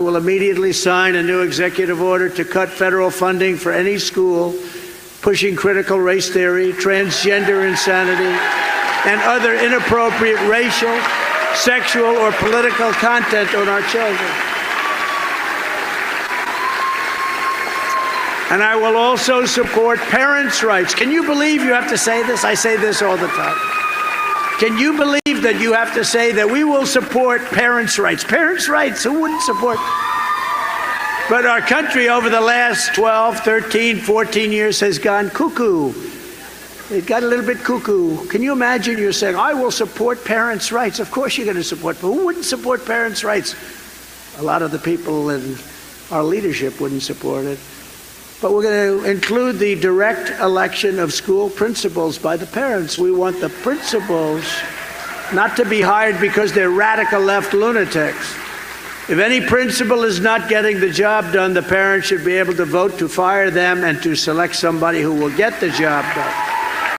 will immediately sign a new executive order to cut federal funding for any school pushing critical race theory, transgender insanity, and other inappropriate racial, sexual, or political content on our children. And I will also support parents' rights. Can you believe you have to say this? I say this all the time. Can you believe that you have to say that we will support parents' rights? Parents' rights, who wouldn't support? But our country over the last 12, 13, 14 years has gone cuckoo. It got a little bit cuckoo. Can you imagine you're saying, I will support parents' rights? Of course you're going to support, but who wouldn't support parents' rights? A lot of the people in our leadership wouldn't support it. But we're going to include the direct election of school principals by the parents. We want the principals not to be hired because they're radical left lunatics. If any principal is not getting the job done, the parents should be able to vote to fire them and to select somebody who will get the job done.